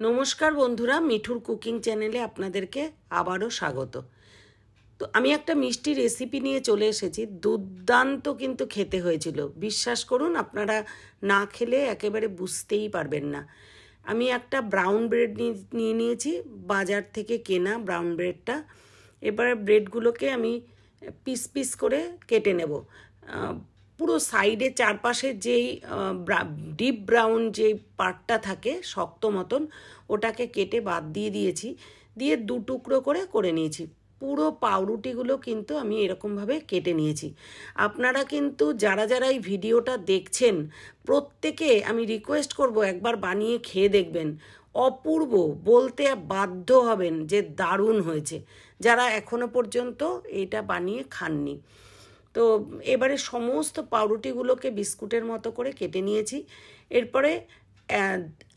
নমস্কার বন্ধুরা, মিঠুর কুকিং চ্যানেলে আপনাদেরকে আবারও স্বাগত। তো আমি একটা মিষ্টি রেসিপি নিয়ে চলে এসেছি, দুর্দান্ত কিন্তু খেতে হয়েছিল। বিশ্বাস করুন, আপনারা না খেলে একেবারে বুঝতেই পারবেন না। আমি একটা ব্রাউন ব্রেড নিয়ে নিয়েছি, বাজার থেকে কেনা ব্রাউন ব্রেডটা। এবারে ব্রেডগুলোকে আমি পিস পিস করে কেটে নেব। পুরো সাইডে চারপাশে যেই ডিপ ব্রাউন যে পার্টটা থাকে, শক্ত মতন, ওটাকে কেটে বাদ দিয়ে দিয়েছি। দিয়ে দু টুকরো করে করে নিয়েছি। পুরো পাউরুটিগুলো কিন্তু আমি এরকমভাবে কেটে নিয়েছি। আপনারা কিন্তু যারা যারা এই ভিডিওটা দেখছেন, প্রত্যেকে আমি রিকোয়েস্ট করব একবার বানিয়ে খেয়ে দেখবেন। অপূর্ব, বলতে বাধ্য হবেন যে দারুণ হয়েছে। যারা এখনও পর্যন্ত এটা বানিয়ে খাননি। তো এবারে সমস্ত পাউরুটিগুলোকে বিস্কুটের মতো করে কেটে নিয়েছি। এরপরে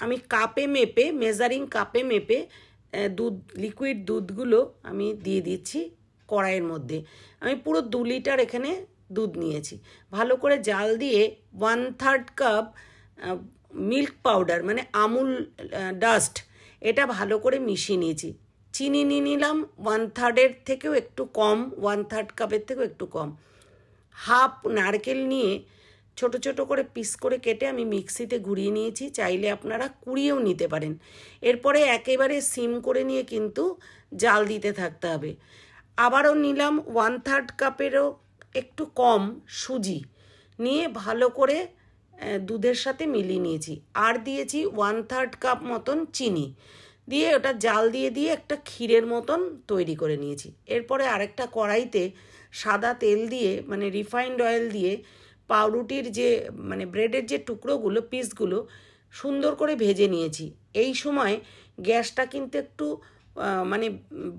আমি কাপে মেপে, মেজারিং কাপে মেপে দুধ লিকুইড দুধগুলো আমি দিয়ে দিচ্ছি কড়াইয়ের মধ্যে। আমি পুরো দু লিটার এখানে দুধ নিয়েছি। ভালো করে জাল দিয়ে one third cup milk powder মানে আমুল ডাস্ট এটা ভালো করে মিশিয়ে নিয়েছি। চিনি নিয়ে নিলাম ওয়ান থার্ডের থেকেও একটু কম ওয়ান থার্ড কাপের থেকেও একটু কম। হাফ নারকেল নিয়ে ছোট ছোট করে পিস করে কেটে আমি মিক্সিতে ঘুরিয়ে নিয়েছি। চাইলে আপনারা কুড়িয়েও নিতে পারেন। এরপরে একেবারে সিম করে নিয়ে কিন্তু জাল দিতে থাকতে হবে। আবারও নিলাম ওয়ান থার্ড কাপেরও একটু কম সুজি। নিয়ে ভালো করে দুধের সাথে মিলিয়ে নিয়েছি। আর দিয়েছি ওয়ান থার্ড কাপ মতন চিনি। দিয়ে ওটা জাল দিয়ে দিয়ে একটা ক্ষীরের মতন তৈরি করে নিয়েছি। এরপরে আরেকটা কড়াইতে সাদা তেল দিয়ে মানে রিফাইন্ড অয়েল দিয়ে পাউরুটির যে মানে ব্রেডের যে টুকরোগুলো পিসগুলো সুন্দর করে ভেজে নিয়েছি। এই সময় গ্যাসটা কিন্তু একটু মানে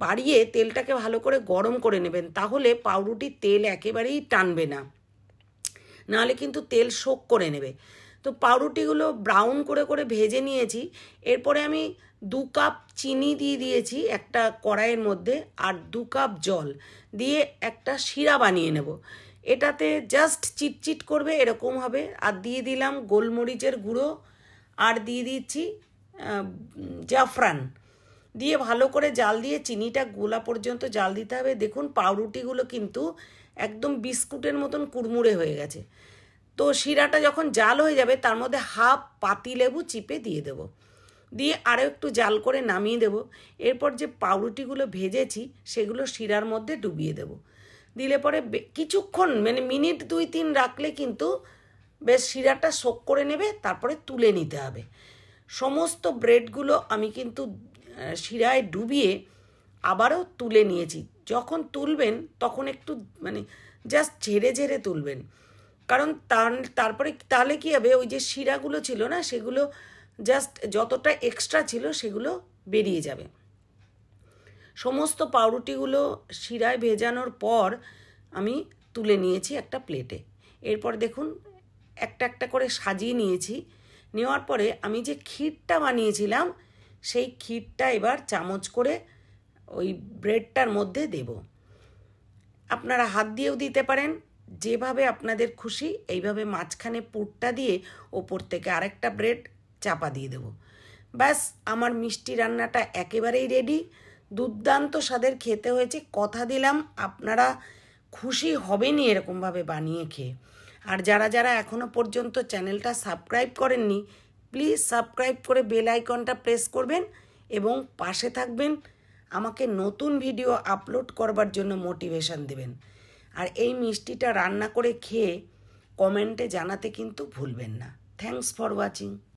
বাড়িয়ে তেলটাকে ভালো করে গরম করে নেবেন, তাহলে পাউরুটির তেল একেবারেই টানবে না। নাহলে কিন্তু তেল শোক করে নেবে। তো পাউরুটিগুলো ব্রাউন করে করে ভেজে নিয়েছি। এরপরে আমি দু কাপ চিনি দিয়ে দিয়েছি একটা কড়াইয়ের মধ্যে আর দু কাপ জল দিয়ে একটা শিরা বানিয়ে নেব। এটাতে জাস্ট চিটচিট করবে এরকম হবে। আর দিয়ে দিলাম গোলমরিচের গুঁড়ো আর দিয়ে দিচ্ছি জাফরান। দিয়ে ভালো করে জাল দিয়ে চিনিটা গোলা পর্যন্ত জাল দিতে হবে। দেখুন পাউরুটিগুলো কিন্তু একদম বিস্কুটের মতন কুড়মুড়ে হয়ে গেছে। তো শিরাটা যখন জাল হয়ে যাবে, তার মধ্যে হাফ পাতি লেবু চিপে দিয়ে দেবো। দিয়ে আরও একটু জাল করে নামিয়ে দেব। এরপর যে পাউরুটিগুলো ভেজেছি, সেগুলো শিরার মধ্যে ডুবিয়ে দেব। দিলে পরে কিছুক্ষণ মানে মিনিট দুই তিন রাখলে কিন্তু বেশ শিরাটা শোক করে নেবে, তারপরে তুলে নিতে হবে। সমস্ত ব্রেডগুলো আমি কিন্তু শিরায় ডুবিয়ে আবারও তুলে নিয়েছি। যখন তুলবেন, তখন একটু মানে জাস্ট ঝেড়ে ঝেড়ে তুলবেন। কারণ তার, তারপরে তাহলে কী হবে? ওই যে শিরাগুলো ছিল না, সেগুলো জাস্ট যতটা এক্সট্রা ছিল সেগুলো বেরিয়ে যাবে। সমস্ত পাউরুটিগুলো শিরায় ভেজানোর পর আমি তুলে নিয়েছি একটা প্লেটে। এরপর দেখুন, একটা একটা করে সাজিয়ে নিয়েছি। নেওয়ার পরে আমি যে ক্ষীরটা বানিয়েছিলাম, সেই ক্ষীরটা এবার চামচ করে ওই ব্রেডটার মধ্যে দেব। আপনারা হাত দিয়েও দিতে পারেন যেভাবে আপনাদের খুশি, এইভাবে মাঝখানে পুরটা দিয়ে ওপর থেকে আরেকটা ব্রেড চাপা দিয়ে দেবো। ব্যাস, আমার মিষ্টি রান্নাটা একেবারেই রেডি দুর্দান্ত স্বাদের খেতে হয়েছে, কথা দিলাম, আপনারা খুশি হবেনই এরকমভাবে বানিয়ে খেয়ে। আর যারা যারা এখনও পর্যন্ত চ্যানেলটা সাবস্ক্রাইব করেননি প্লিজ সাবস্ক্রাইব করে বেল আইকনটা প্রেস করবেন এবং পাশে থাকবেন, আমাকে নতুন ভিডিও আপলোড করবার জন্য মোটিভেশন দেবেন। আর এই মিষ্টিটা রান্না করে খেয়ে কমেন্টে জানাতে কিন্তু ভুলবেন না। Thanks for watching